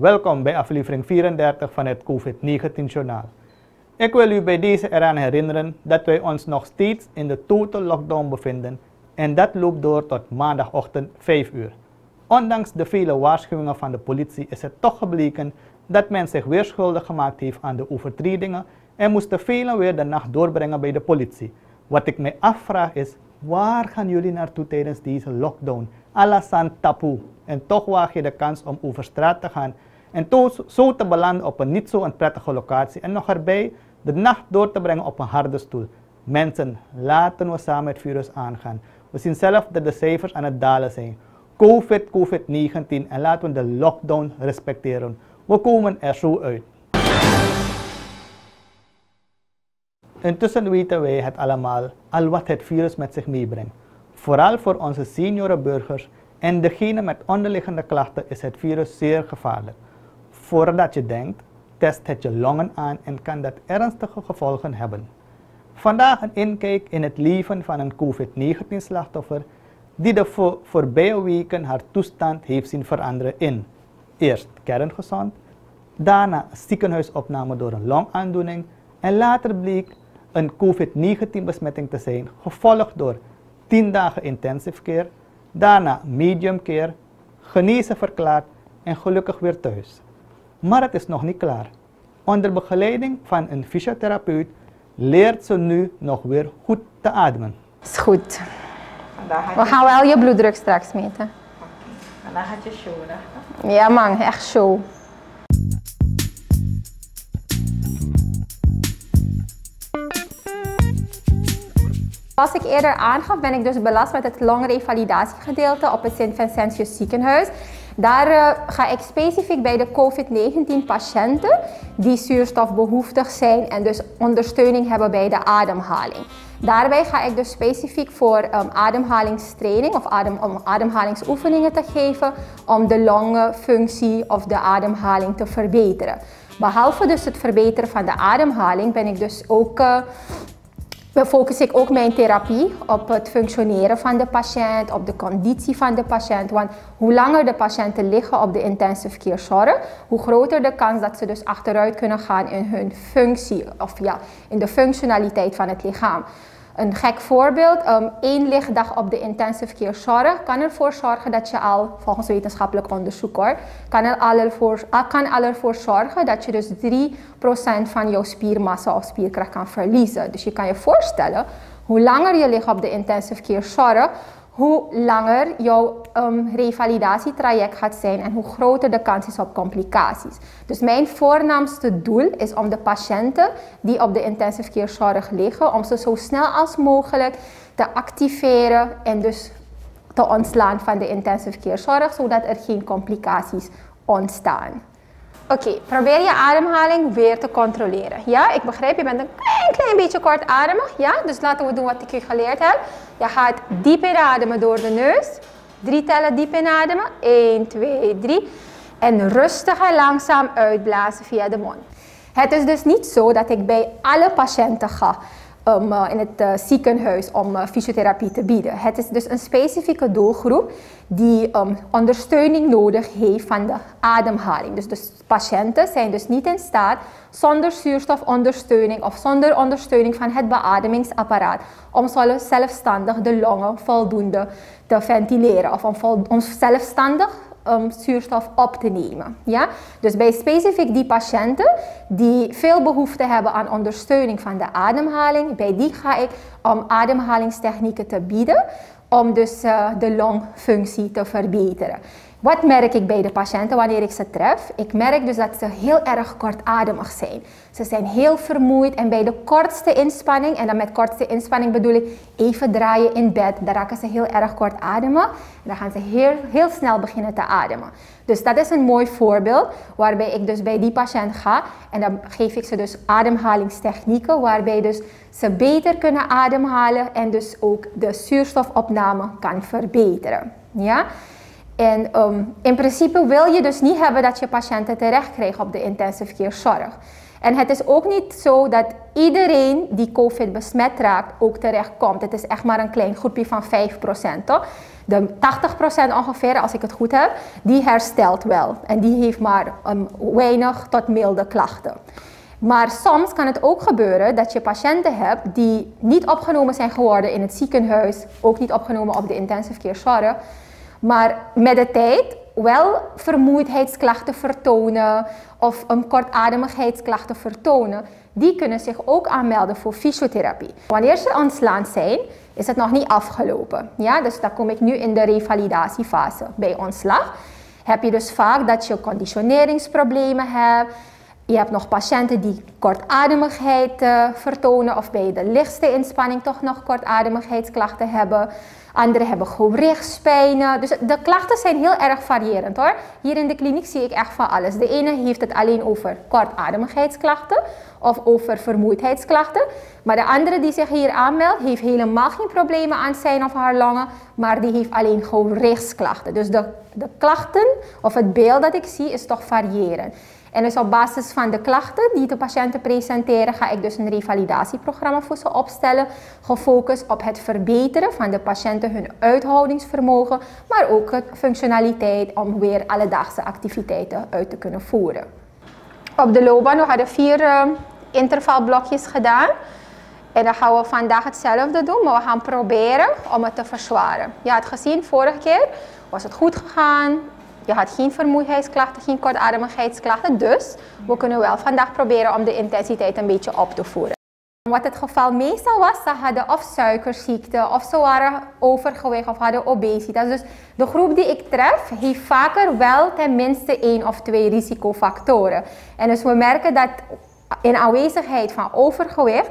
Welkom bij aflevering 34 van het COVID-19 Journaal. Ik wil u bij deze eraan herinneren dat wij ons nog steeds in de total lockdown bevinden en dat loopt door tot maandagochtend 5 uur. Ondanks de vele waarschuwingen van de politie is het toch gebleken dat men zich weer schuldig gemaakt heeft aan de overtredingen en moesten velen weer de nacht doorbrengen bij de politie. Wat ik mij afvraag is, waar gaan jullie naartoe tijdens deze lockdown? Alasan tapu. En toch waag je de kans om over straat te gaan en zo te belanden op een niet zo een prettige locatie en nog erbij de nacht door te brengen op een harde stoel. Mensen, laten we samen het virus aangaan. We zien zelf dat de cijfers aan het dalen zijn. COVID, COVID-19 en laten we de lockdown respecteren. We komen er zo uit. Intussen weten wij het allemaal al wat het virus met zich meebrengt. Vooral voor onze senioren burgers en degenen met onderliggende klachten is het virus zeer gevaarlijk. Voordat je denkt, test het je longen aan en kan dat ernstige gevolgen hebben. Vandaag een inkijk in het leven van een COVID-19-slachtoffer die de voor voorbije weken haar toestand heeft zien veranderen in eerst kerngezond, daarna ziekenhuisopname door een longaandoening en later bleek een COVID-19-besmetting te zijn, gevolgd door 10 dagen intensive care, daarna medium care, genezen verklaard en gelukkig weer thuis. Maar het is nog niet klaar. Onder begeleiding van een fysiotherapeut leert ze nu nog weer goed te ademen. Is goed. We gaan wel je bloeddruk straks meten. En dan gaat je show, Ja man, echt show. Zoals ik eerder aangaf, ben ik dus belast met het longrevalidatiegedeelte op het Sint-Vincentius ziekenhuis. Daar uh, ga ik specifiek bij de COVID-19 patiënten die zuurstofbehoeftig zijn en dus ondersteuning hebben bij de ademhaling. Daarbij ga ik dus specifiek voor um, ademhalingstraining of adem, om ademhalingsoefeningen te geven om de longenfunctie of de ademhaling te verbeteren. Behalve dus het verbeteren van de ademhaling ben ik dus ook uh, focus ik ook mijn therapie op het functioneren van de patiënt, op de conditie van de patiënt. Want hoe langer de patiënten liggen op de intensive care zorg, hoe groter de kans dat ze dus achteruit kunnen gaan in hun functie of ja, in de functionaliteit van het lichaam. Een gek voorbeeld, um, één lichtdag op de intensive care zorg kan ervoor zorgen dat je al, volgens wetenschappelijk onderzoek hoor, kan er al ervoor, kan al ervoor zorgen dat je dus 3% van jouw spiermassa of spierkracht kan verliezen. Dus je kan je voorstellen, hoe langer je ligt op de intensive care zorg, hoe langer jouw um, revalidatietraject gaat zijn en hoe groter de kans is op complicaties. Dus mijn voornaamste doel is om de patiënten die op de intensive care zorg liggen, om ze zo snel als mogelijk te activeren en dus te ontslaan van de intensive care zorg, zodat er geen complicaties ontstaan. Oké, probeer je ademhaling weer te controleren. Ja, ik begrijp, je bent een klein, klein beetje kortademig. Ja, dus laten we doen wat ik je geleerd heb. Je gaat diep inademen door de neus. Drie tellen diep inademen. 1, 2, 3. En rustig en langzaam uitblazen via de mond. Het is dus niet zo dat ik bij alle patiënten ga um, in het uh, ziekenhuis om uh, fysiotherapie te bieden. Het is dus een specifieke doelgroep die um, ondersteuning nodig heeft van de ademhaling. Dus de patiënten zijn dus niet in staat zonder zuurstofondersteuning of zonder ondersteuning van het beademingsapparaat om zelfstandig de longen voldoende te ventileren of om, om zelfstandig um, zuurstof op te nemen. Ja? Dus bij specifiek die patiënten die veel behoefte hebben aan ondersteuning van de ademhaling, bij die ga ik om ademhalingstechnieken te bieden om dus uh, de longfunctie te verbeteren. Wat merk ik bij de patiënten wanneer ik ze tref? Ik merk dus dat ze heel erg kortademig zijn. Ze zijn heel vermoeid en bij de kortste inspanning, en dan met kortste inspanning bedoel ik even draaien in bed, dan raken ze heel erg kortademig en dan gaan ze heel, heel snel beginnen te ademen. Dus dat is een mooi voorbeeld waarbij ik dus bij die patiënt ga en dan geef ik ze dus ademhalingstechnieken waarbij dus ze beter kunnen ademhalen en dus ook de zuurstofopname kan verbeteren. Ja? En um, in principe wil je dus niet hebben dat je patiënten terecht krijgt op de intensive care zorg. En het is ook niet zo dat iedereen die COVID besmet raakt ook terecht komt. Het is echt maar een klein groepje van 5%. Toch? de 80% ongeveer, als ik het goed heb, die herstelt wel. En die heeft maar um, weinig tot milde klachten. Maar soms kan het ook gebeuren dat je patiënten hebt die niet opgenomen zijn geworden in het ziekenhuis, ook niet opgenomen op de intensive care zorg, maar met de tijd wel vermoeidheidsklachten vertonen of een kortademigheidsklachten vertonen. Die kunnen zich ook aanmelden voor fysiotherapie. Wanneer ze ontslaan zijn, is het nog niet afgelopen. Ja? Dus dan kom ik nu in de revalidatiefase. Bij ontslag heb je dus vaak dat je conditioneringsproblemen hebt. Je hebt nog patiënten die kortademigheid uh, vertonen of bij de lichtste inspanning toch nog kortademigheidsklachten hebben. Anderen hebben gewrichtspijnen. Dus de klachten zijn heel erg variërend hoor. Hier in de kliniek zie ik echt van alles. De ene heeft het alleen over kortademigheidsklachten of over vermoeidheidsklachten. Maar de andere die zich hier aanmeldt, heeft helemaal geen problemen aan zijn of haar longen, maar die heeft alleen gewrichtsklachten. Dus de, de klachten of het beeld dat ik zie is toch variërend. En dus op basis van de klachten die de patiënten presenteren, ga ik dus een revalidatieprogramma voor ze opstellen, gefocust op het verbeteren van de patiënten hun uithoudingsvermogen, maar ook de functionaliteit om weer alledaagse activiteiten uit te kunnen voeren. Op de loopbaan we vier uh, intervalblokjes gedaan. En dan gaan we vandaag hetzelfde doen, maar we gaan proberen om het te verzwaren. Je had gezien, vorige keer was het goed gegaan. Je had geen vermoeidheidsklachten, geen kortademigheidsklachten. Dus we kunnen wel vandaag proberen om de intensiteit een beetje op te voeren. Wat het geval meestal was, ze hadden of suikerziekte, of ze waren overgewicht of hadden obesitas. Dus de groep die ik tref, heeft vaker wel tenminste één of twee risicofactoren. En dus we merken dat in aanwezigheid van overgewicht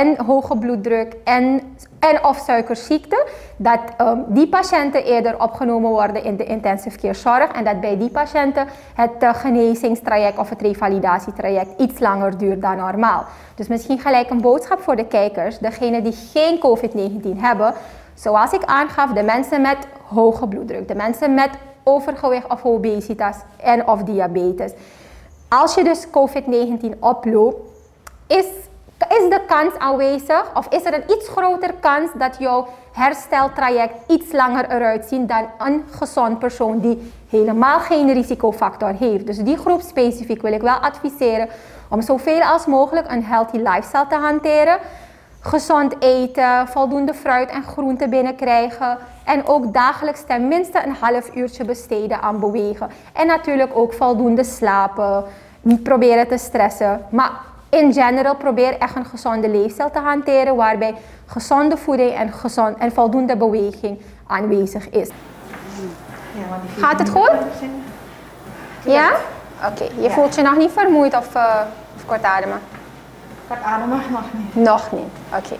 en hoge bloeddruk en, en of suikerziekte, dat um, die patiënten eerder opgenomen worden in de intensive care zorg en dat bij die patiënten het uh, genezingstraject of het revalidatietraject iets langer duurt dan normaal. Dus misschien gelijk een boodschap voor de kijkers, degenen die geen COVID-19 hebben, zoals ik aangaf, de mensen met hoge bloeddruk, de mensen met overgewicht of obesitas en of diabetes. Als je dus COVID-19 oploopt, is is de kans aanwezig of is er een iets grotere kans dat jouw hersteltraject iets langer eruit ziet dan een gezond persoon die helemaal geen risicofactor heeft. Dus die groep specifiek wil ik wel adviseren om zoveel als mogelijk een healthy lifestyle te hanteren. Gezond eten, voldoende fruit en groenten binnenkrijgen en ook dagelijks tenminste een half uurtje besteden aan bewegen. En natuurlijk ook voldoende slapen, niet proberen te stressen. Maar in general probeer echt een gezonde leefstijl te hanteren waarbij gezonde voeding en, gezond, en voldoende beweging aanwezig is. Gaat het goed? Ja? Oké, je voelt je nog niet vermoeid of, uh, of kort ademen? Kort ademen nog niet. Nog niet, oké.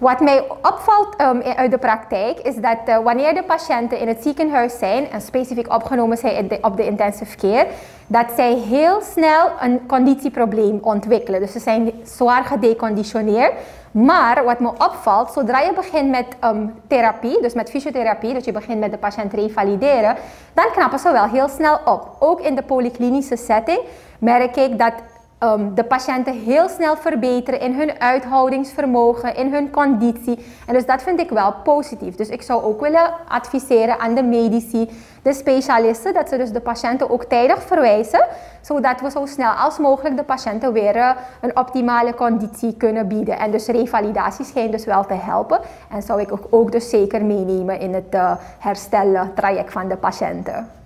Wat mij opvalt um, uit de praktijk is dat uh, wanneer de patiënten in het ziekenhuis zijn en specifiek opgenomen zijn op de intensive care, dat zij heel snel een conditieprobleem ontwikkelen. Dus ze zijn zwaar gedeconditioneerd. Maar wat me opvalt, zodra je begint met um, therapie, dus met fysiotherapie, dus je begint met de patiënt revalideren, dan knappen ze wel heel snel op. Ook in de polyklinische setting merk ik dat um, de patiënten heel snel verbeteren in hun uithoudingsvermogen, in hun conditie. En dus dat vind ik wel positief. Dus ik zou ook willen adviseren aan de medici, de specialisten, dat ze dus de patiënten ook tijdig verwijzen, zodat we zo snel als mogelijk de patiënten weer uh, een optimale conditie kunnen bieden. En dus revalidatie schijnt dus wel te helpen. En zou ik ook, ook dus zeker meenemen in het uh, herstellen traject van de patiënten.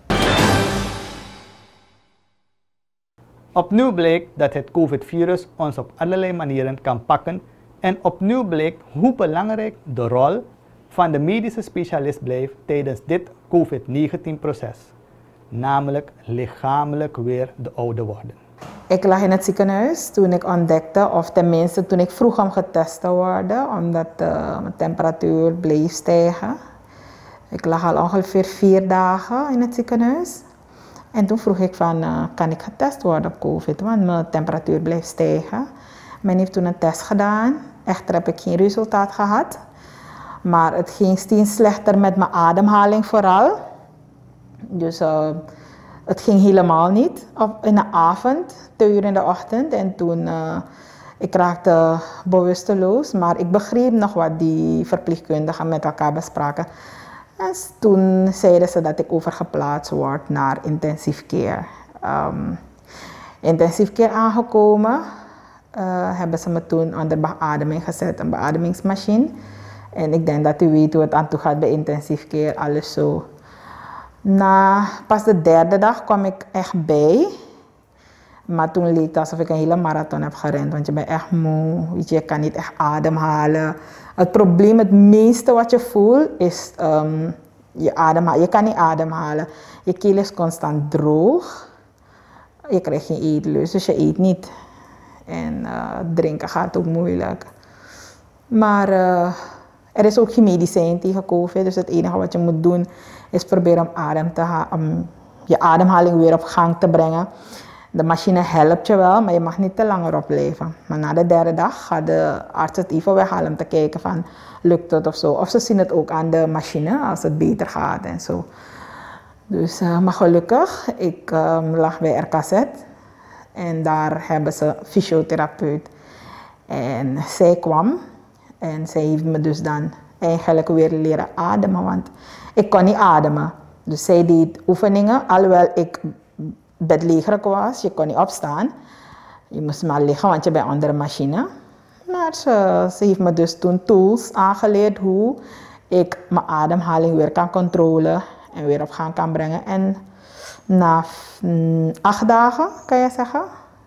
Opnieuw bleek dat het COVID-virus ons op allerlei manieren kan pakken en opnieuw bleek hoe belangrijk de rol van de medische specialist blijft tijdens dit COVID-19-proces, namelijk lichamelijk weer de oude worden. Ik lag in het ziekenhuis toen ik ontdekte, of tenminste toen ik vroeg om getest te worden, omdat uh, mijn temperatuur bleef stijgen. Ik lag al ongeveer vier dagen in het ziekenhuis. En toen vroeg ik van, uh, kan ik getest worden op COVID? Want mijn temperatuur bleef stijgen. Men heeft toen een test gedaan. Echter heb ik geen resultaat gehad. Maar het ging steeds slechter met mijn ademhaling vooral. Dus uh, het ging helemaal niet op, in de avond, twee uur in de ochtend. En toen, uh, ik raakte bewusteloos. Maar ik begreep nog wat die verpleegkundigen met elkaar bespraken. En toen zeiden ze dat ik overgeplaatst word naar intensief care. Um, intensief care aangekomen, uh, hebben ze me toen onder beademing gezet, een beademingsmachine. En ik denk dat u weet hoe het aan toe gaat bij intensief care, alles zo. Na pas de derde dag kwam ik echt bij. Maar toen leek het alsof ik een hele marathon heb gerend. Want je bent echt moe. Je, kan niet echt ademhalen. Het probleem, het meeste wat je voelt, is um, je ademhalen. Je kan niet ademhalen. Je keel is constant droog. Je krijgt geen eetlust, dus je eet niet. En uh, drinken gaat ook moeilijk. Maar uh, er is ook geen medicijn tegen COVID. Dus het enige wat je moet doen is proberen om, adem te om je ademhaling weer op gang te brengen. De machine helpt je wel, maar je mag niet te lang erop blijven. Maar na de derde dag gaat de arts het even weghalen om te kijken van lukt het of zo. Of ze zien het ook aan de machine als het beter gaat en zo. Dus, uh, maar gelukkig, ik um, lag bij RKZ en daar hebben ze fysiotherapeut. En zij kwam en zij heeft me dus dan eigenlijk weer leren ademen, want ik kon niet ademen. Dus zij deed oefeningen, alhoewel ik bedlegerig was. Je kon niet opstaan. Je moest maar liggen, want je bent onder de machine. Maar ze, ze heeft me dus toen tools aangeleerd hoe ik mijn ademhaling weer kan controleren en weer op gang kan brengen. En na mm, acht dagen, kan je zeggen,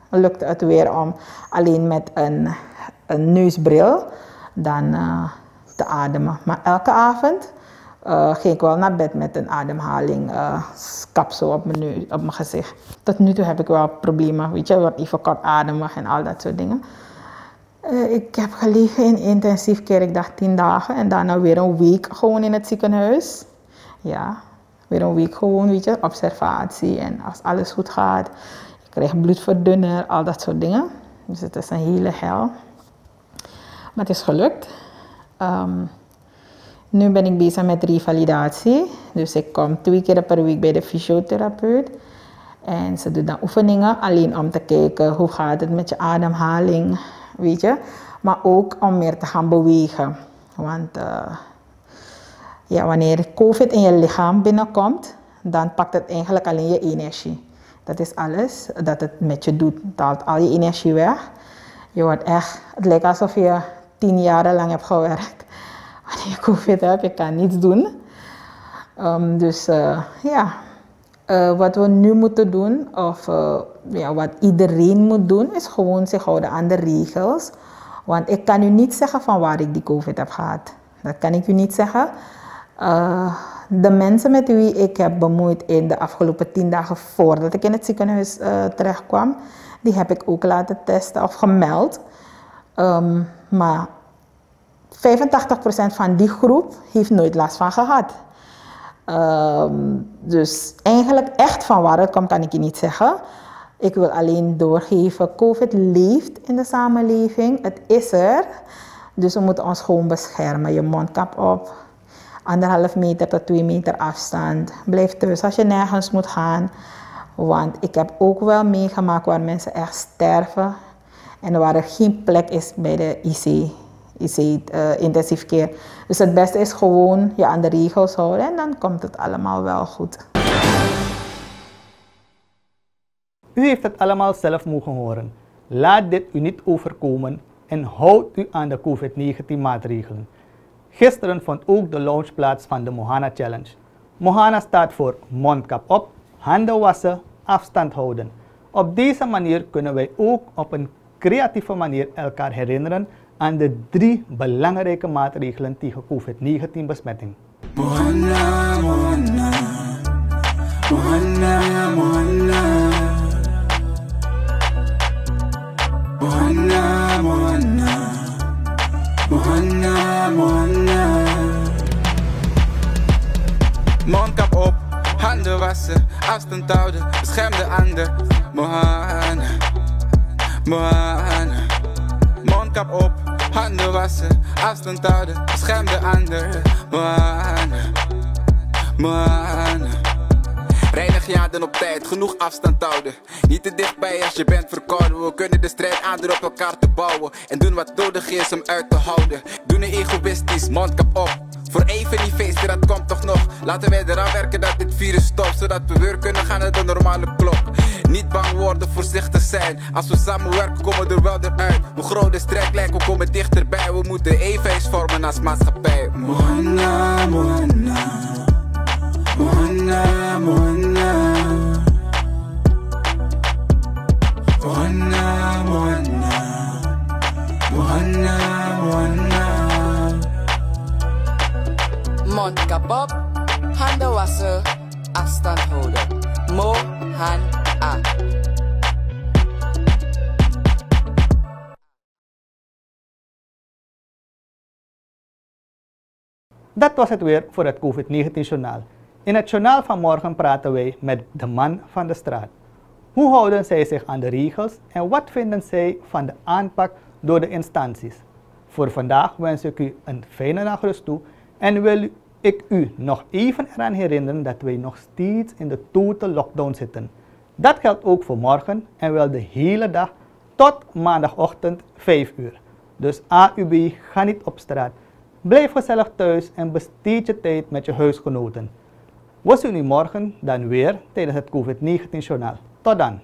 lukte het weer om alleen met een, een neusbril dan uh, te ademen. Maar elke avond uh, ging ik wel naar bed met een ademhaling uh, kapsel op mijn, op mijn gezicht. Tot nu toe heb ik wel problemen, weet je, wat even kort ademen en al dat soort dingen. Uh, ik heb gelegen in intensief dacht tien dagen en daarna weer een week gewoon in het ziekenhuis. Ja, weer een week gewoon, weet je, observatie en als alles goed gaat. Ik krijg bloedverdunner, al dat soort dingen. Dus het is een hele hel. Maar het is gelukt. Um, nu ben ik bezig met revalidatie. Dus ik kom twee keer per week bij de fysiotherapeut. En ze doet dan oefeningen alleen om te kijken hoe gaat het met je ademhaling, weet je. Maar ook om meer te gaan bewegen. Want uh, ja, wanneer COVID in je lichaam binnenkomt, dan pakt het eigenlijk alleen je energie. Dat is alles dat het met je doet. Het haalt al je energie weg. Je wordt echt, het lijkt alsof je tien jaar lang hebt gewerkt wanneer je COVID hebt, je kan niets doen. Um, dus uh, ja, uh, wat we nu moeten doen, of uh, ja, wat iedereen moet doen, is gewoon zich houden aan de regels. Want ik kan u niet zeggen van waar ik die COVID heb gehad. Dat kan ik u niet zeggen. de mensen met wie ik heb bemoeid in de afgelopen tien dagen voordat ik in het ziekenhuis terecht kwam, die heb ik ook laten testen of gemeld. Um, maar 85% van die groep heeft nooit last van gehad. Um, dus eigenlijk echt van waar het komt kan ik je niet zeggen. Ik wil alleen doorgeven, COVID leeft in de samenleving. Het is er. Dus we moeten ons gewoon beschermen. Je mondkap op. Anderhalf meter tot twee meter afstand. Blijf thuis als je nergens moet gaan. Want ik heb ook wel meegemaakt waar mensen echt sterven. En waar er geen plek is bij de IC ziet uh, intensief keer. Dus het beste is gewoon je aan de regels houden en dan komt het allemaal wel goed. U heeft het allemaal zelf mogen horen. Laat dit u niet overkomen en houd u aan de COVID-19 maatregelen. Gisteren vond ook de launch plaats van de Mohana Challenge. Mohana staat voor mondkap op, handen wassen, afstand houden. Op deze manier kunnen wij ook op een creatieve manier elkaar herinneren aan de drie belangrijke maatregelen tegen COVID-19 besmetting. Mohanna, Mohanna, Mohanna, Mohanna. Mohanna, Mohanna, Mohanna, Mohanna. Mondkap op, handen wassen, afstand houden, bescherm de ander. Mondkap op, Handen wassen, afstand houden, bescherm de ander. Moana. Reinig je handen op tijd, genoeg afstand houden. Niet te dichtbij als je bent verkouden. We kunnen de strijd aan door op elkaar te bouwen. En doen wat nodig is om uit te houden. Doen een egoïstisch, mondkap op. Voor even die feesten, dat komt toch nog. Laten wij eraan werken dat dit virus stopt, zodat we weer kunnen gaan naar de normale klok. Niet bang worden, voorzichtig zijn. Als we samenwerken, komen we er wel eruit. Hoe groot de strijd lijkt, we komen dichterbij. We moeten eenvijs vormen als maatschappij. Dat was het weer voor het COVID-19-journaal. In het journaal van morgen praten wij met de man van de straat. Hoe houden zij zich aan de regels en wat vinden zij van de aanpak door de instanties? Voor vandaag wens ik u een fijne nachtrust toe en wil ik u nog even eraan herinneren dat wij nog steeds in de total lockdown zitten. Dat geldt ook voor morgen en wel de hele dag tot maandagochtend 5 uur. Dus AUB, ga niet op straat. Blijf gezellig thuis en besteed je tijd met je huisgenoten. We zien u morgen dan weer tijdens het COVID-19-journaal. Tot dan!